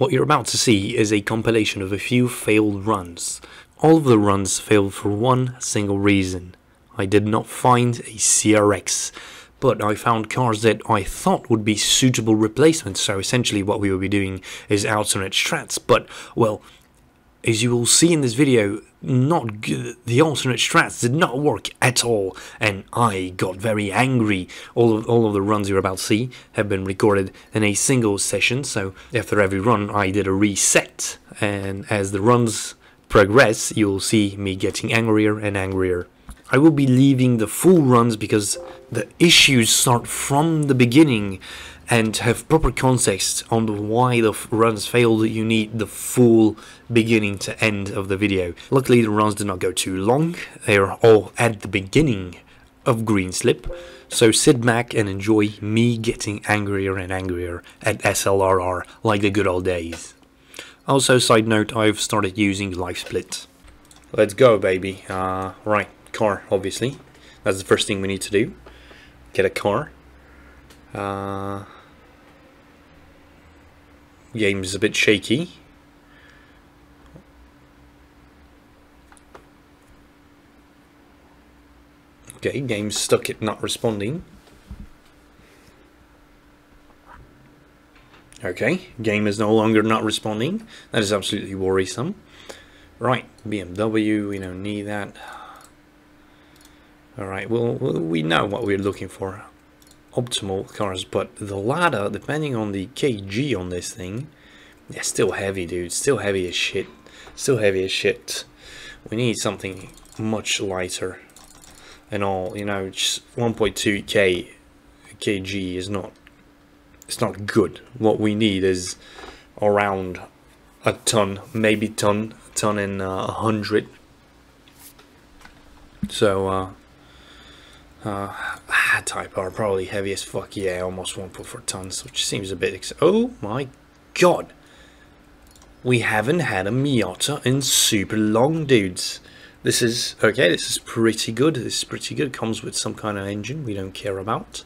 What you're about to see is a compilation of a few failed runs. All of the runs failed for one single reason. I did not find a CRX, but I found cars that I thought would be suitable replacements. So essentially what we will be doing is alternate strats, but well, as you will see in this video, not good. the alternate strats did not work at all, and I got very angry. All of all of the runs you're about to see have been recorded in a single session. So after every run, I did a reset, and as the runs progress, you'll see me getting angrier and angrier. I will be leaving the full runs because the issues start from the beginning and have proper context on why the runs failed, you need the full beginning to end of the video. Luckily the runs did not go too long, they are all at the beginning of Greenslip, so sit back and enjoy me getting angrier and angrier at SLRR like the good old days. Also, side note, I've started using LiveSplit. Let's go, baby. Uh, right, car, obviously. That's the first thing we need to do. Get a car. Uh, game is a bit shaky. Okay, game's stuck at not responding. Okay, game is no longer not responding. That is absolutely worrisome. Right, BMW, we don't need that. Alright, well, we know what we're looking for optimal cars, but the Lada, depending on the kg on this thing, yeah, still heavy, dude. Still heavy as shit. Still heavy as shit. We need something much lighter and all. You know, just 1.2 k kg is not. It's not good. What we need is around a ton, maybe ton, ton and uh, a uh, hundred. So, uh, uh, Type R probably heavy as fuck. Yeah, almost 1.4 tons, which seems a bit. oh my god. We haven't had a Miata in super long, dudes. This is, okay, this is pretty good. This is pretty good. Comes with some kind of engine we don't care about.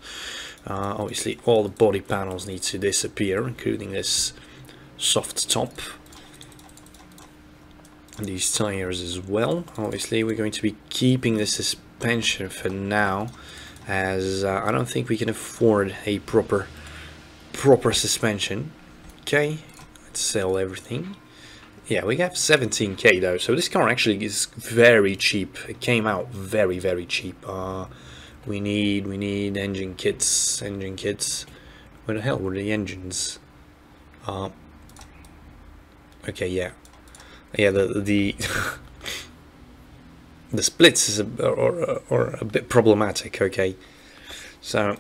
Uh, obviously, all the body panels need to disappear, including this soft top. And these tires as well. Obviously, we're going to be keeping the suspension for now as uh, I don't think we can afford a proper proper suspension okay let's sell everything yeah we have 17k though so this car actually is very cheap. It came out very very cheap. Uh, we need we need engine kits engine kits. Where the hell were the engines? Uh, okay yeah. Yeah the the the splits is a, or, or a bit problematic okay. So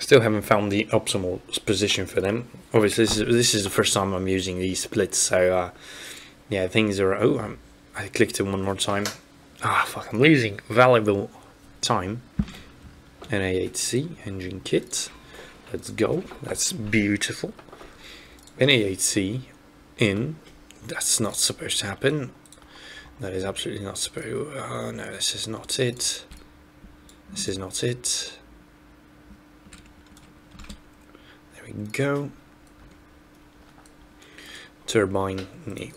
still haven't found the optimal position for them. Obviously this is, this is the first time I'm using these splits so uh, yeah things are oh I'm, I clicked it one more time. Ah fuck I'm losing valuable time. NA8C engine kit. Let's go. That's beautiful. NA8C in. That's not supposed to happen. That is absolutely not supposed to... Oh, no, this is not it. This is not it. There we go. Turbine,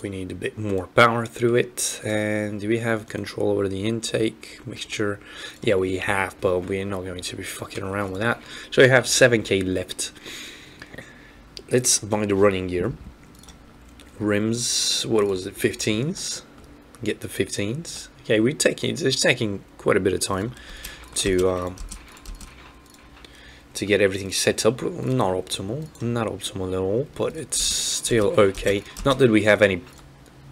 we need a bit more power through it. And we have control over the intake mixture? Yeah, we have, but we're not going to be fucking around with that. So we have 7k left. Let's buy the running gear. Rims, what was it, 15s? get the 15s. Okay, we're taking it's taking quite a bit of time to um, to get everything set up. Not optimal, not optimal at all, but it's still okay. Not that we have any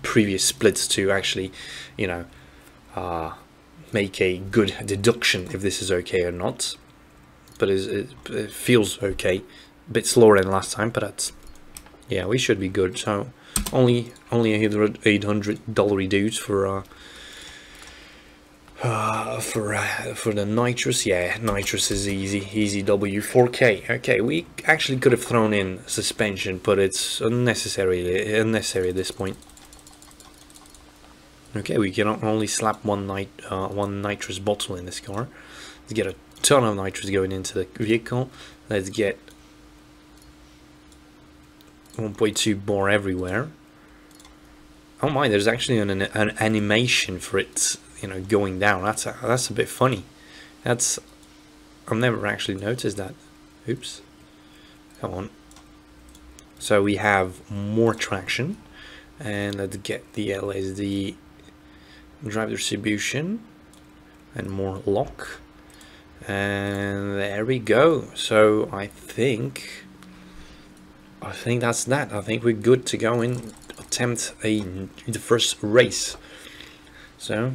previous splits to actually, you know, uh, make a good deduction if this is okay or not. But it, it feels okay. A bit slower than last time, but that's yeah, we should be good. So only only a 800 dollar dudes for uh, uh, for uh, for the nitrous yeah nitrous is easy easy w. 4k okay we actually could have thrown in suspension but it's unnecessary unnecessary at this point. Okay we can only slap one nit uh, one nitrous bottle in this car. Let's get a ton of nitrous going into the vehicle. Let's get 1.2 bar everywhere. Oh my, there's actually an, an animation for it, you know, going down. That's a, that's a bit funny. That's I've never actually noticed that. Oops. Come on. So we have more traction, and let's get the LSD drive distribution and more lock and there we go so I think I think that's that I think we're good to go and attempt a the first race so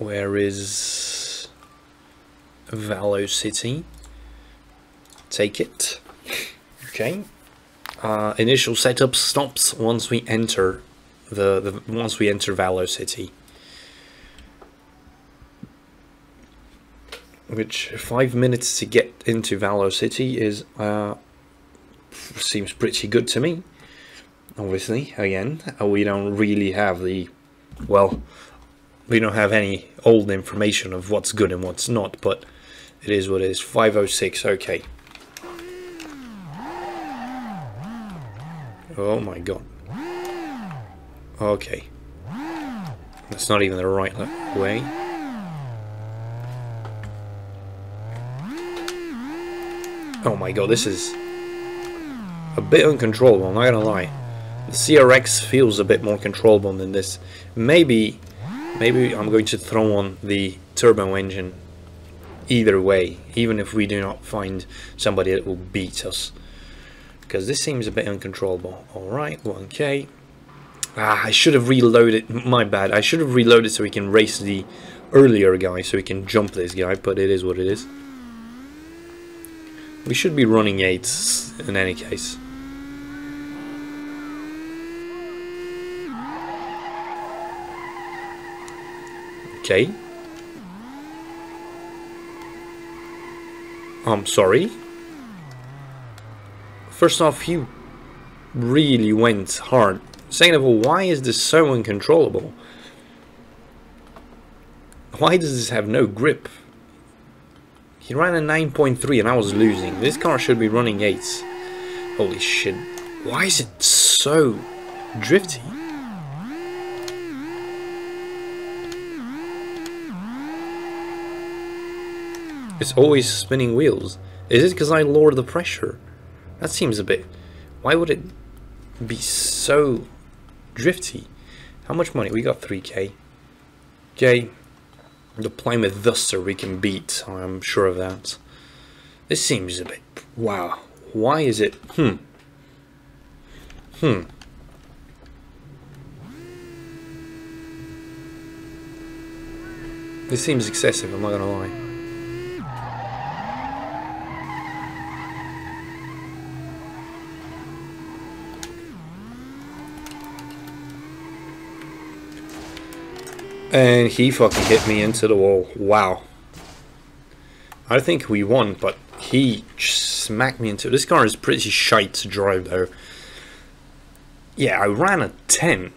where is Valo City? take it okay uh, initial setup stops once we enter the, the once we enter Valo City. which five minutes to get into Valo City is uh, seems pretty good to me. Obviously, again, uh, we don't really have the well, we don't have any old information of what's good and what's not, but it is what it is. 506, okay. Oh my god. Okay. That's not even the right way. Oh my god, this is a bit uncontrollable, I'm not gonna lie. The CRX feels a bit more controllable than this. Maybe, maybe I'm going to throw on the turbo engine either way, even if we do not find somebody that will beat us. Because this seems a bit uncontrollable. Alright, 1k. Ah, I should have reloaded. My bad. I should have reloaded so we can race the earlier guy, so we can jump this guy, but it is what it is. We should be running 8s in any case. Okay. I'm sorry. First off, you really went hard Second of all, why is this so uncontrollable? Why does this have no grip? He ran a 9.3 and I was losing. This car should be running 8s. Holy shit. Why is it so drifty? It's always spinning wheels. Is it because I lowered the pressure? That seems a bit... Why would it be so drifty. How much money? We got 3k. Okay. The Plymouth Duster we can beat, I'm sure of that. This seems a bit... Wow. Why is it... Hmm. Hmm. This seems excessive, I'm not gonna lie. And he fucking hit me into the wall. Wow. I think we won, but he smacked me into... This car is pretty shite to drive, though. Yeah, I ran a 10.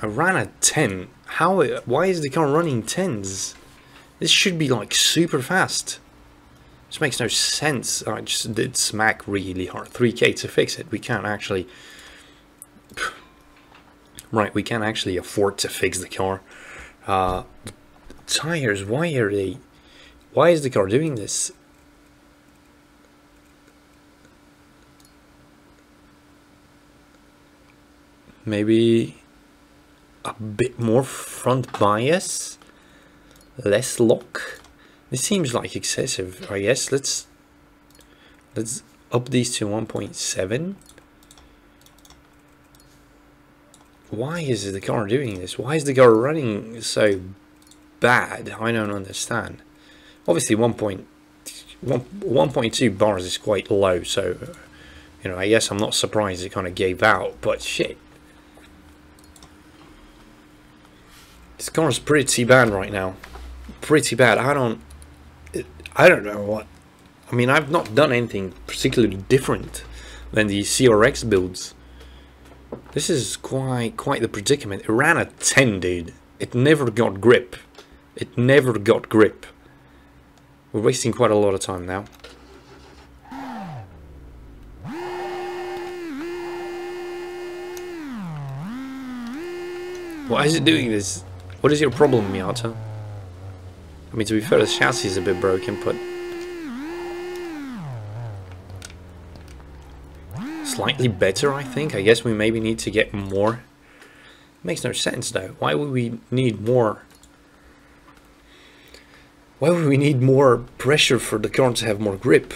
I ran a 10. How... Why is the car running 10s? This should be, like, super fast. This makes no sense. I just did smack really hard. 3k to fix it. We can't actually... Right, we can't actually afford to fix the car. Uh, tires, why are they... Why is the car doing this? Maybe a bit more front bias? Less lock? This seems like excessive, I guess. Let's let's up these to 1.7. Why is the car doing this? Why is the car running so bad? I don't understand. Obviously 1.2 bars is quite low, so you know, I guess I'm not surprised it kind of gave out, but shit. This car is pretty bad right now. Pretty bad. I don't I don't know what I mean, I've not done anything particularly different than the CRX builds. This is quite quite the predicament. It ran at 10, dude. It never got grip. It never got grip. We're wasting quite a lot of time now. Why is it doing this? What is your problem, Miata? I mean, to be fair, the chassis is a bit broken, but Slightly better, I think. I guess we maybe need to get more. Makes no sense, though. Why would we need more... Why would we need more pressure for the car to have more grip?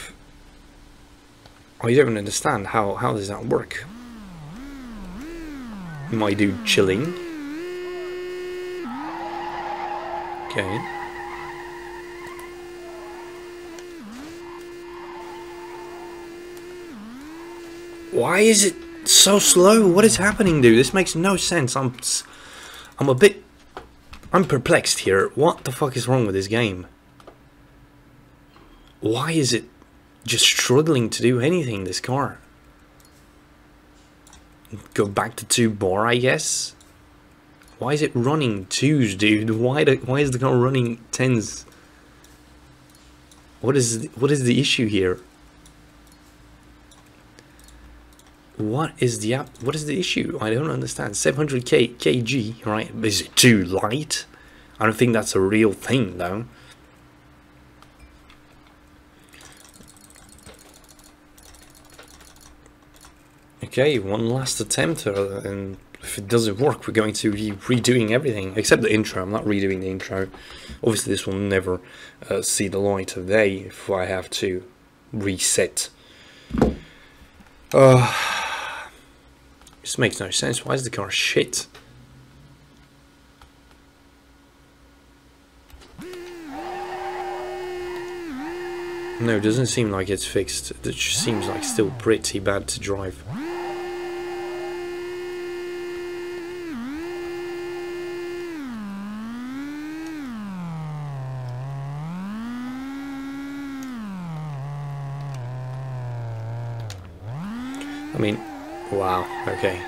I don't understand. How, how does that work? Am I do chilling? Okay. Why is it so slow? What is happening, dude? This makes no sense. I'm, I'm a bit, I'm perplexed here. What the fuck is wrong with this game? Why is it just struggling to do anything, this car? Go back to two bar, I guess? Why is it running twos, dude? Why why is the car running tens? What is what is the issue here? What is the app? What is the issue? I don't understand. 700 k kg, right? Is it too light? I don't think that's a real thing, though. Okay, one last attempt, uh, and if it doesn't work, we're going to be redoing everything except the intro. I'm not redoing the intro. Obviously, this will never uh, see the light of day if I have to reset. Uh, this makes no sense. Why is the car shit? No, it doesn't seem like it's fixed. It seems like still pretty bad to drive. I mean, wow, okay.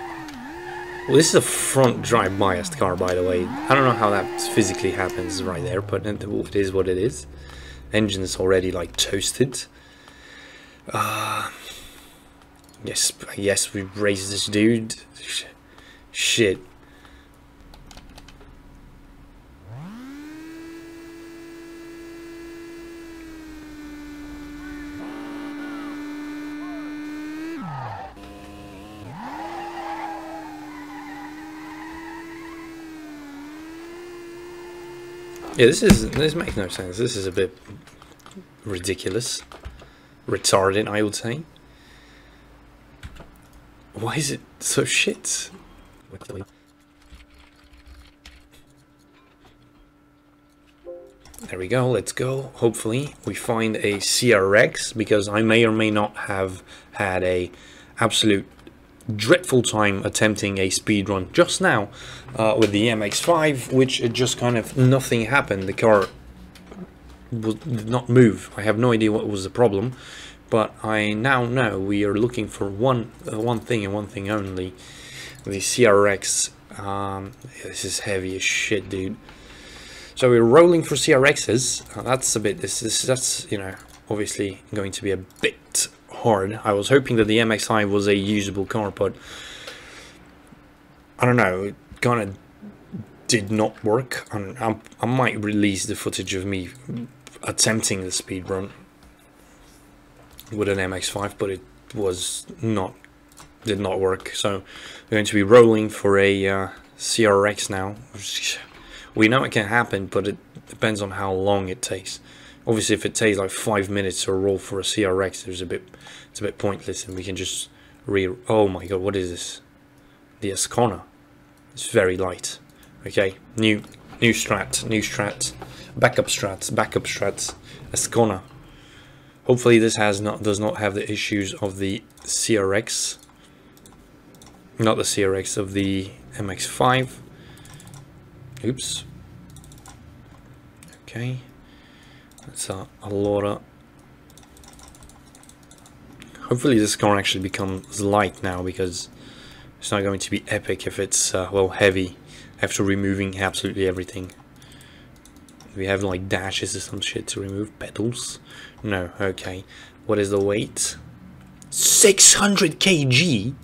Well, this is a front drive biased car, by the way. I don't know how that physically happens right there, but it is what it is. Engine's already, like, toasted. Uh, yes, yes, we raised this dude. Shit. Yeah, this is this makes no sense. This is a bit ridiculous, retarded, I would say. Why is it so shit? There we go, let's go. Hopefully we find a CRX because I may or may not have had a absolute dreadful time attempting a speed run just now uh, with the MX-5 which it just kind of nothing happened. The car did not move. I have no idea what was the problem but I now know we are looking for one uh, one thing and one thing only. The CRX um, this is heavy as shit dude. So we're rolling for CRXs uh, that's a bit this is that's you know obviously going to be a bit hard. I was hoping that the MX-5 was a usable car, but I don't know, it kind of did not work. I, I might release the footage of me attempting the speed run with an MX-5, but it was not, did not work. So we're going to be rolling for a uh, CRX now. We know it can happen, but it depends on how long it takes. Obviously, if it takes like five minutes to roll for a CRX, there's a bit, it's a bit pointless, and we can just re. Oh my god, what is this? The Ascona. It's very light. Okay, new, new strat, new strat, backup strats, backup strats, Ascona. Hopefully, this has not does not have the issues of the CRX. Not the CRX of the MX-5. Oops. Okay. It's a, a lot of... Hopefully this car actually becomes light now because it's not going to be epic if it's, uh, well, heavy after removing absolutely everything. We have like dashes or some shit to remove. Pedals? No, okay. What is the weight? 600 kg?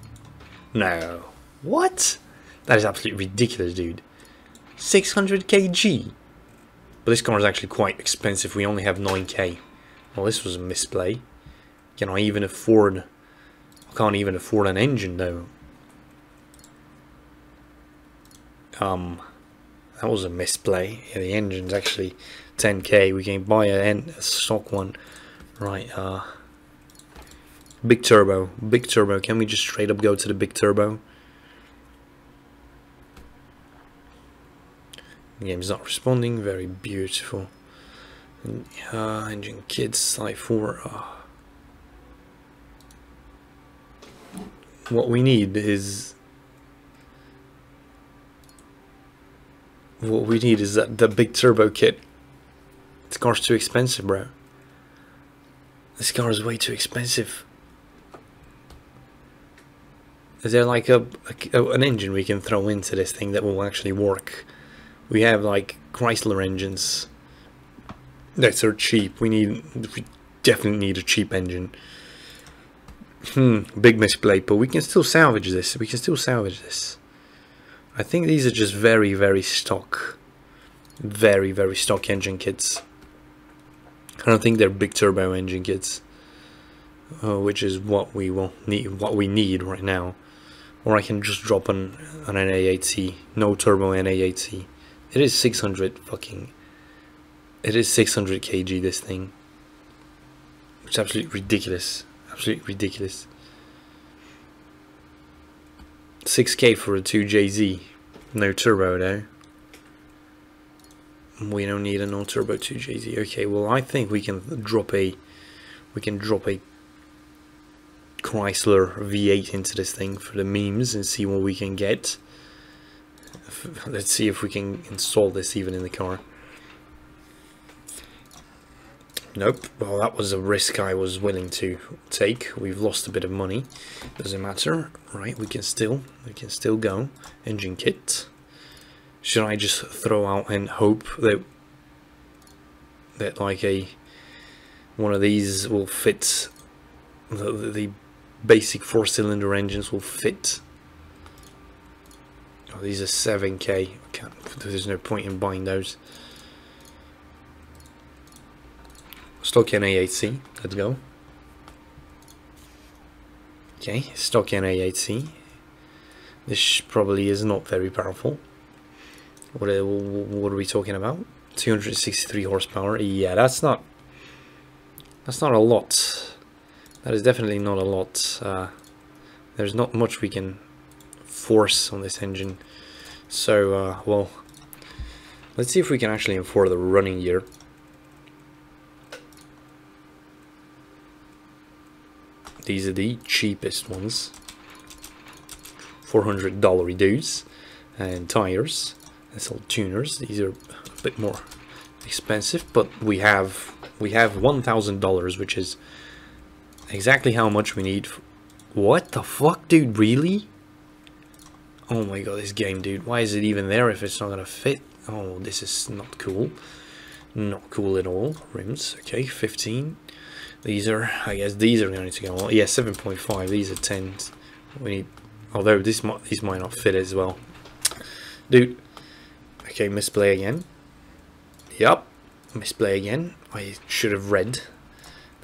No. What? That is absolutely ridiculous, dude. 600 kg. But this car is actually quite expensive. We only have 9k. Well, this was a misplay. Can I even afford... I can't even afford an engine, though. Um, that was a misplay. Yeah, the engine's actually 10k. We can buy a, a stock one. Right, uh... Big turbo. Big turbo. Can we just straight up go to the big turbo? The game is not responding. Very beautiful. Uh, engine kit slide 4. Uh, what we need is what we need is that the big turbo kit. This car's too expensive, bro. This car is way too expensive. Is there like a, a, an engine we can throw into this thing that will actually work? We have like Chrysler engines that are cheap. We need we definitely need a cheap engine. Hmm, big misplay, but we can still salvage this. We can still salvage this. I think these are just very, very stock. Very, very stock engine kits. I don't think they're big turbo engine kits. Uh, which is what we will need what we need right now or I can just drop an, an NA8C, no turbo NA8C. It is 600 fucking, it is 600 kg this thing. It's absolutely ridiculous, absolutely ridiculous. 6k for a 2JZ, no turbo. We don't need a no turbo 2JZ. Okay, well I think we can drop a, we can drop a Chrysler V8 into this thing for the memes and see what we can get. Let's see if we can install this even in the car. Nope. Well, that was a risk I was willing to take. We've lost a bit of money. Doesn't matter. Right, we can still we can still go. Engine kit. Should I just throw out and hope that that like a one of these will fit the, the basic four cylinder engines will fit. Oh, these are 7k. there's no point in buying those. Stock NA8C. Let's go. Okay, stock NA8C. This probably is not very powerful. What are, what are we talking about? 263 horsepower. Yeah, that's not that's not a lot. That is definitely not a lot. Uh, there's not much we can force on this engine. So, uh, well, let's see if we can actually afford the running gear. These are the cheapest ones. $400 dudes. And tires. That's all tuners. These are a bit more expensive, but we have we have $1,000, which is exactly how much we need. What the fuck, dude? Really? Oh my god, this game, dude. Why is it even there if it's not gonna fit? Oh, this is not cool. Not cool at all. Rims, okay, 15. These are, I guess these are going to go on. Yeah, 7.5. These are 10s. We need, although this might, these might not fit as well. Dude. Okay, misplay again. Yup. Misplay again. I should have read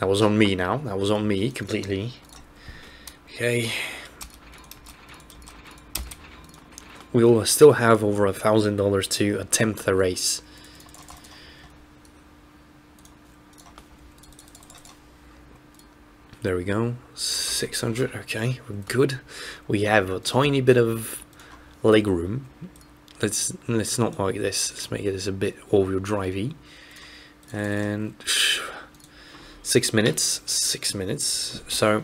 that was on me now. That was on me completely. Okay. We'll still have over a thousand dollars to attempt the race. There we go. 600. Okay, we're good. We have a tiny bit of leg room. Let's let's not like this. Let's make it a bit all-wheel drivey. And six minutes six minutes so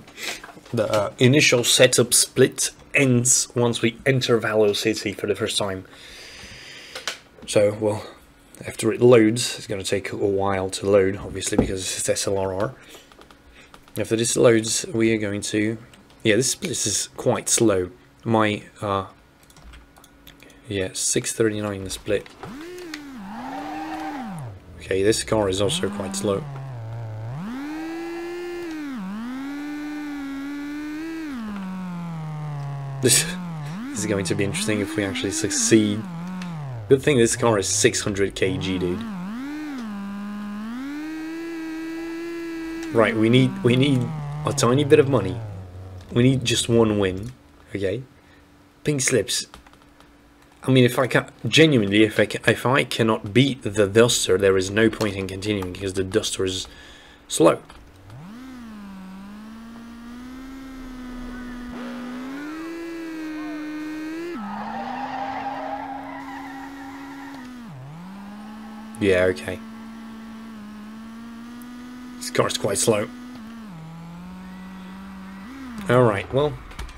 the uh, initial setup split ends once we enter Valo City for the first time. So well after it loads it's going to take a while to load obviously because it's SLRR after this loads we are going to yeah this split is quite slow. My uh yeah 639 split. Okay this car is also quite slow This, This is going to be interesting if we actually succeed. Good thing this car is 600 kg, dude. Right, we need we need a tiny bit of money. We need just one win, okay? Pink slips. I mean, if I can genuinely, if I can, if I cannot beat the Duster, there is no point in continuing because the Duster is slow. Yeah, okay. This car's quite slow. Alright, well,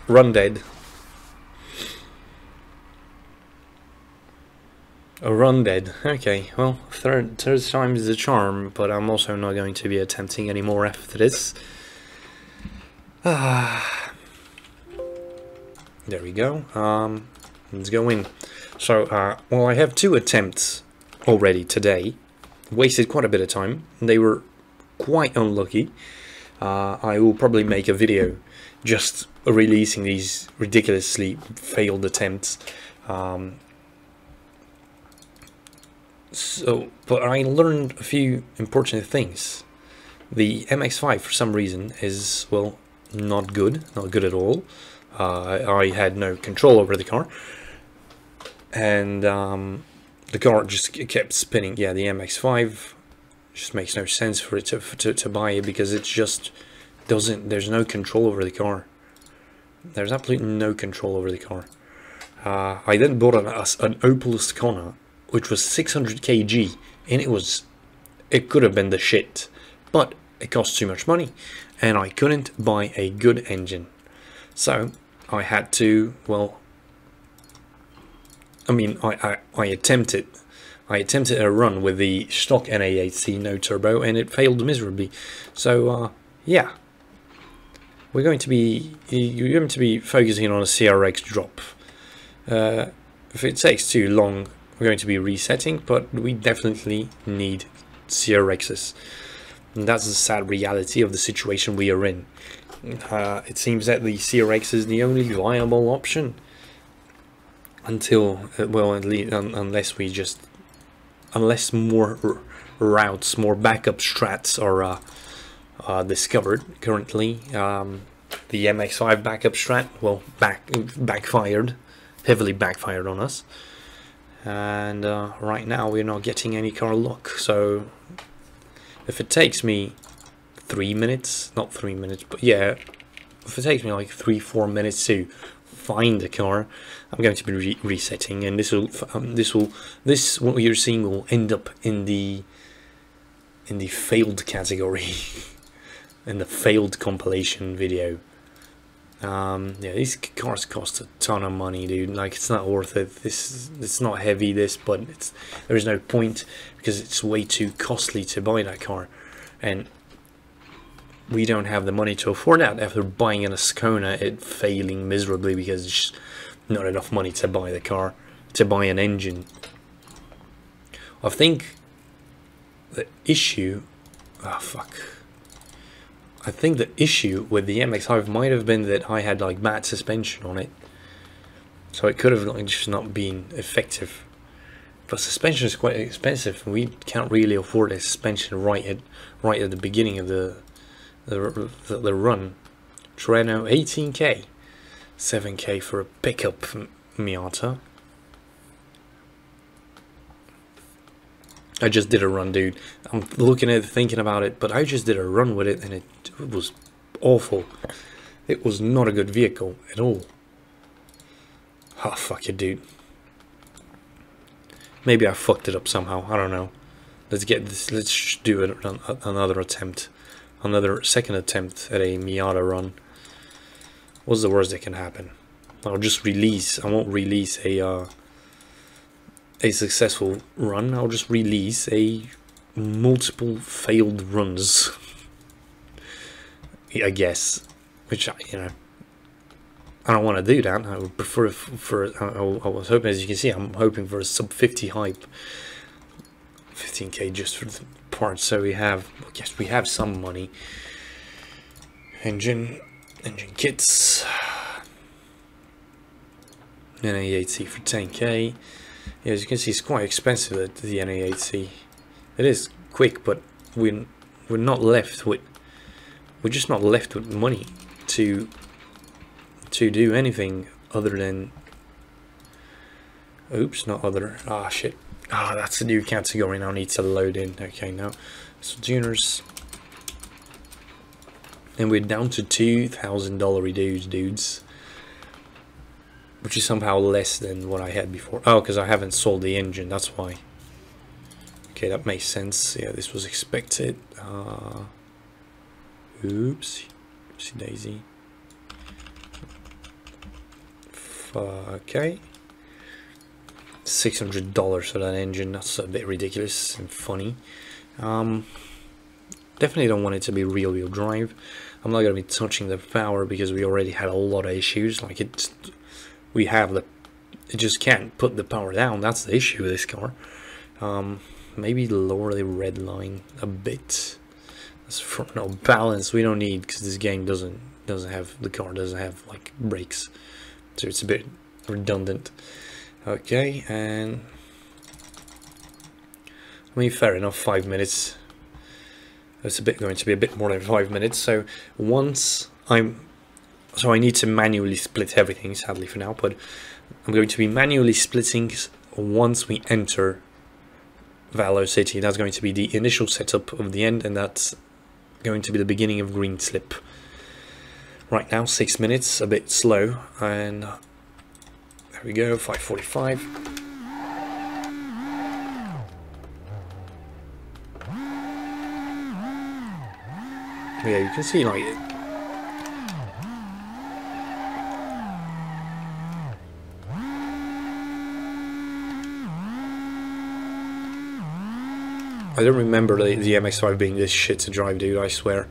run dead. A run dead. Okay, well, third, third time is a charm, but I'm also not going to be attempting any more after this. Ah. There we go. Um, let's go in. So, uh, well, I have two attempts already today. Wasted quite a bit of time. They were quite unlucky. Uh, I will probably make a video just releasing these ridiculously failed attempts. Um, so, but I learned a few important things. The MX-5 for some reason is, well, not good, not good at all. Uh, I had no control over the car. And um, the car just kept spinning. Yeah, the MX-5 just makes no sense for it to, to, to buy it because it just doesn't, there's no control over the car. There's absolutely no control over the car. Uh, I then bought an, an Opel Ascona, which was 600 kg, and it was, it could have been the shit, but it cost too much money, and I couldn't buy a good engine. So, I had to, well, I mean, I, I, I attempted I attempted a run with the stock NA8C no turbo and it failed miserably. So uh, yeah, we're going to be you're going to be focusing on a CRX drop. Uh, if it takes too long, we're going to be resetting, but we definitely need CRXs. And that's the sad reality of the situation we are in. Uh, it seems that the CRX is the only viable option until, uh, well, at least un unless we just, unless more routes, more backup strats are uh, uh, discovered currently. Um, the MX-5 backup strat, well, back backfired, heavily backfired on us. And uh, right now we're not getting any car luck, so if it takes me three minutes, not three minutes, but yeah, if it takes me like three, four minutes to find the car, I'm going to be re resetting, and this will, um, this will, this what you're seeing will end up in the, in the failed category. in the failed compilation video. Um, yeah, these cars cost a ton of money, dude. Like, it's not worth it. This, it's not heavy, this, but it's there's no point because it's way too costly to buy that car, and we don't have the money to afford that after buying an Ascona, it failing miserably because it's not enough money to buy the car, to buy an engine. I think the issue, oh fuck I think the issue with the MX-5 might have been that I had like bad suspension on it. So it could have just not been effective. But suspension is quite expensive and we can't really afford a suspension right at right at the beginning of the the, the, run. Treno 18k. 7k for a pickup Miata. I just did a run, dude. I'm looking at it, thinking about it, but I just did a run with it and it, was awful. It was not a good vehicle at all. Oh, fuck it, dude. Maybe I fucked it up somehow. I don't know. Let's get this. Let's do another attempt. Another second attempt at a Miata run. What's the worst that can happen? I'll just release. I won't release a... Uh, a successful run, I'll just release a multiple failed runs. I guess, which I, you know, I don't want to do that. I would prefer for. I was hoping, as you can see, I'm hoping for a sub 50 hype, 15k just for the parts. So we have, yes, we have some money. Engine, engine kits. NA8C for 10k. Yeah, as you can see, it's quite expensive, the NA8C. It is quick, but we're, we're not left with... We're just not left with money to to do anything other than oops not other ah shit ah oh, that's a new category now needs to load in. Okay now so tuners and we're down to two thousand dollar dudes dudes which is somehow less than what I had before. Oh because I haven't sold the engine that's why. Okay that makes sense. Yeah this was expected. Uh, oops. Oopsie daisy. Okay. $600 for that engine, that's a bit ridiculous and funny. Um, definitely don't want it to be real wheel drive. I'm not going to be touching the power because we already had a lot of issues. Like it's, we have the, it just can't put the power down. That's the issue with this car. Um, maybe lower the red line a bit. That's for no balance. We don't need because this game doesn't doesn't have the car doesn't have like brakes so it's a bit redundant okay and I mean fair enough five minutes. It's a bit going to be a bit more than five minutes so once I'm so I need to manually split everything sadly for now but I'm going to be manually splitting once we enter Valo City. That's going to be the initial setup of the end and that's going to be the beginning of Green Slip. Right now, six minutes, a bit slow, and there we go, 545. Yeah, you can see like I don't remember the, the MX-5 being this shit to drive, dude, I swear.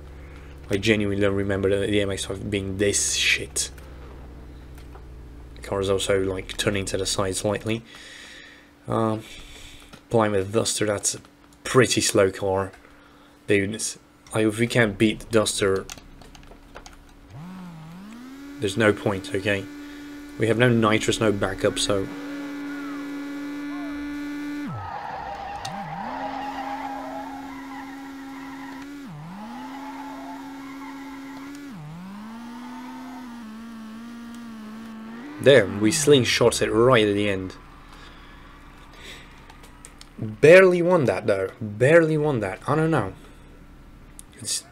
I genuinely don't remember the, the MX-5 being this shit. Car is also like turning to the side slightly. Um, Plymouth Duster, that's a pretty slow car. Dude, if we can't beat the Duster, there's no point, okay? We have no nitrous, no backup, so Damn, we slingshots it right at the end. Barely won that though. Barely won that. I don't know. It's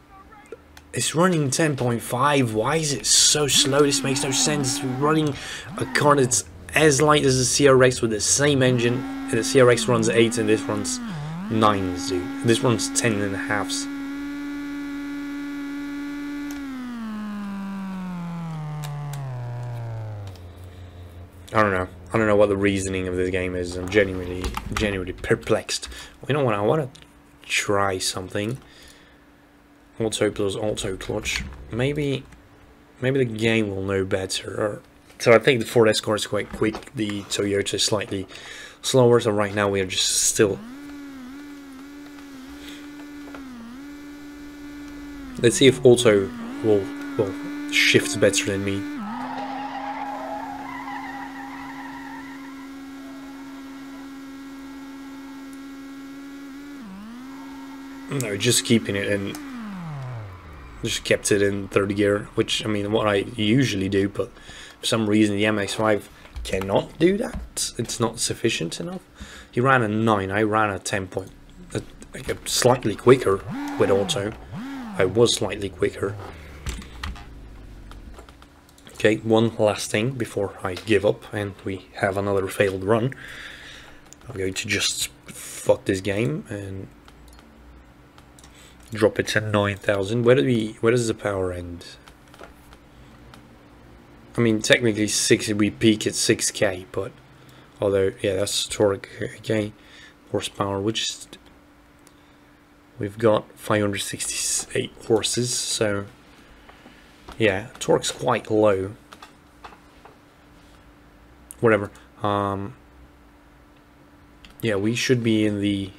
it's running 10.5. Why is it so slow? This makes no sense. We're running a car that's as light as the CRX with the same engine. And the CRX runs 8 and this runs 9s, dude. This runs 10 and a halves. I don't know. I don't know what the reasoning of this game is. I'm genuinely, genuinely perplexed. You know what? I want to try something. Auto plus auto clutch. Maybe, maybe the game will know better. So I think the Ford Escort is quite quick. The Toyota is slightly slower. So right now we are just still. Let's see if auto will will shift better than me. No, just keeping it in. Just kept it in third gear, which I mean, what I usually do, but for some reason the MX-5 cannot do that. It's not sufficient enough. He ran a 9, I ran a 10 point, a, a slightly quicker with auto. I was slightly quicker. Okay, one last thing before I give up and we have another failed run. I'm going to just fuck this game and drop it to 9000 where do we where does the power end? I mean technically 6 we peak at 6k but although yeah that's torque okay horsepower which is we've got 568 horses so yeah torque's quite low. Whatever um yeah we should be in the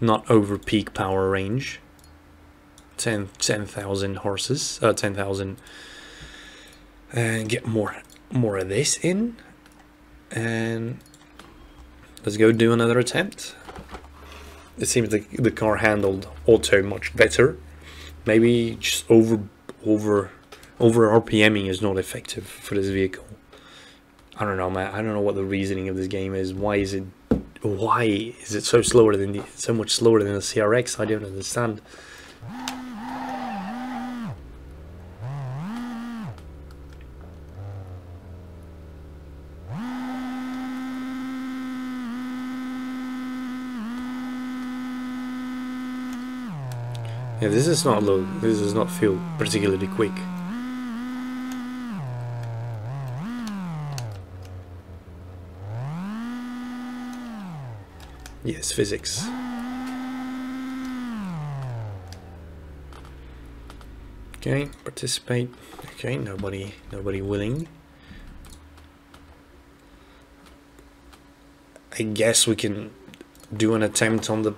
not over peak power range 10 10,000 horses, uh, 10,000 and get more more of this in. And let's go do another attempt. It seems like the car handled auto much better. Maybe just over over over RPMing is not effective for this vehicle. I don't know, man. I don't know what the reasoning of this game is. Why is it? Why is it so slower than the, so much slower than the CRX? I don't understand. Yeah, this is not low. This does not feel particularly quick. Yes, physics. Okay, participate. Okay, nobody, nobody willing. I guess we can do an attempt on the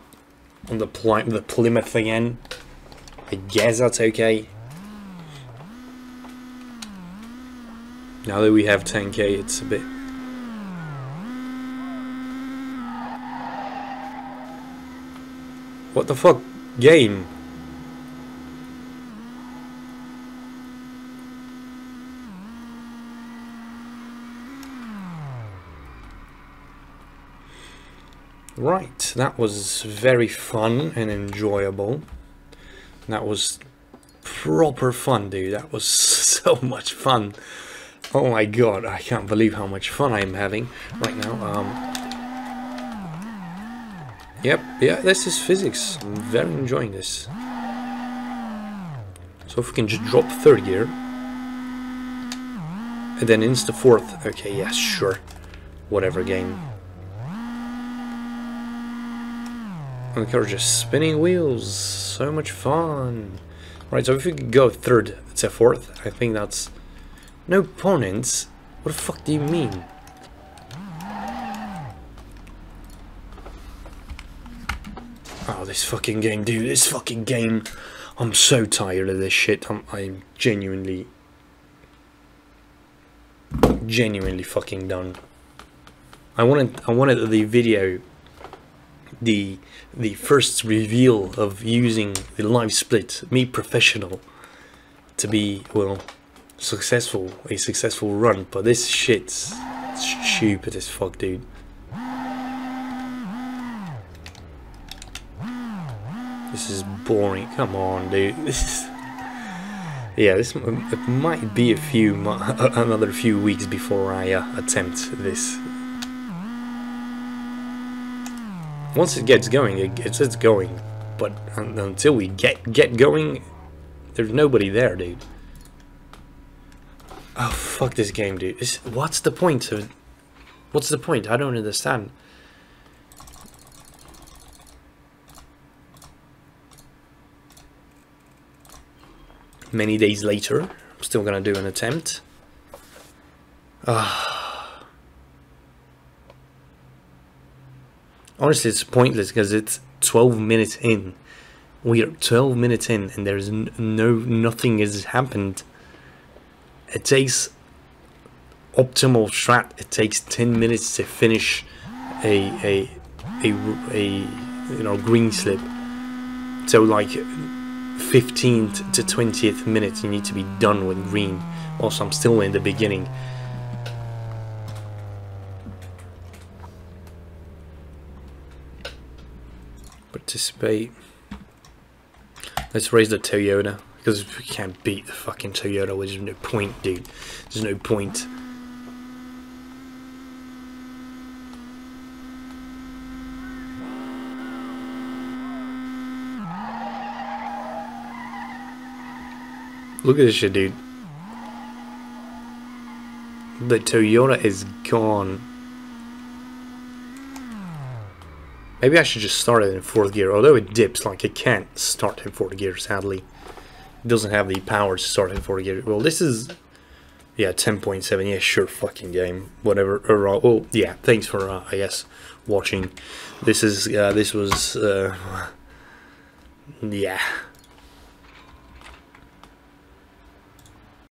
on the the Plymouth again. I guess that's okay. Now that we have 10k, it's a bit What the fuck? Game. Right, that was very fun and enjoyable. That was proper fun, dude. That was so much fun. Oh my god, I can't believe how much fun I'm having right now. Um, Yep, yeah, this is physics. I'm very enjoying this. So if we can just drop third gear. And then insta fourth. Okay, yeah, sure. Whatever game. Just spinning wheels. So much fun. Right, so if we could go third to fourth, I think that's... No opponents? What the fuck do you mean? Oh, this fucking game, dude. This fucking game. I'm so tired of this shit. I'm, I'm genuinely, genuinely fucking done. I wanted, I wanted the video, the, the first reveal of using the live split, me professional, to be, well, successful, a successful run. But this shit's stupid as fuck, dude. This is boring. Come on, dude. This is... Yeah, this it might be a few another few weeks before I uh, attempt this. Once it gets going, it gets it's going. But until we get get going, there's nobody there, dude. Oh fuck this game, dude. This, what's the point of? What's the point? I don't understand. many days later. I'm still gonna do an attempt. Uh, honestly, it's pointless because it's 12 minutes in. We are 12 minutes in and there's no, nothing has happened. It takes optimal strat. It takes 10 minutes to finish a, a, a, a you know, green slip. So like 15th to 20th minute you need to be done with green whilst I'm still in the beginning let's raise the Toyota because we can't beat the fucking Toyota there's no point dude there's no point Look at this shit, dude. The Toyota is gone. Maybe I should just start it in fourth gear, although it dips, like it can't start in fourth gear, sadly. It doesn't have the power to start in fourth gear. Well, this is, yeah, 10.7, yeah, sure, fucking game, whatever. Or, uh, well, yeah, thanks for, uh, I guess, watching. This is, uh, this was, uh, yeah.